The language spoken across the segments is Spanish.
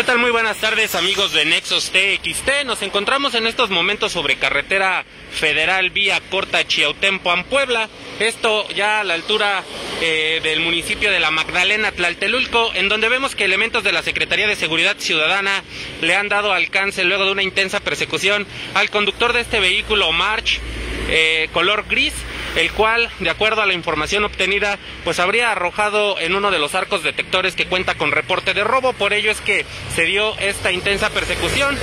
tal? Muy buenas tardes amigos de Nexos TXT. Nos encontramos en estos momentos sobre carretera federal vía corta Chiautempo en Puebla. Esto ya a la altura eh, del municipio de La Magdalena, Tlaltelulco, en donde vemos que elementos de la Secretaría de Seguridad Ciudadana le han dado alcance luego de una intensa persecución al conductor de este vehículo March eh, color gris el cual, de acuerdo a la información obtenida, pues habría arrojado en uno de los arcos detectores que cuenta con reporte de robo. Por ello es que se dio esta intensa persecución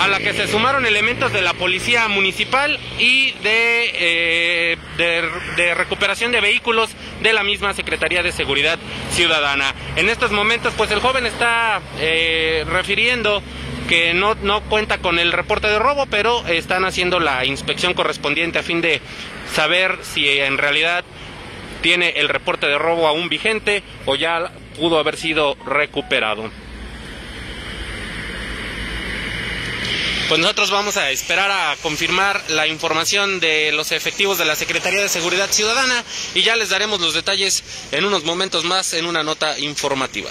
a la que se sumaron elementos de la policía municipal y de, eh, recuperación de vehículos de la misma Secretaría de Seguridad Ciudadana. En estos momentos, pues el joven está eh, refiriendo que no, no cuenta con el reporte de robo, pero están haciendo la inspección correspondiente a fin de saber si en realidad tiene el reporte de robo aún vigente o ya pudo haber sido recuperado. Pues nosotros vamos a esperar a confirmar la información de los efectivos de la Secretaría de Seguridad Ciudadana y ya les daremos los detalles en unos momentos más en una nota informativa.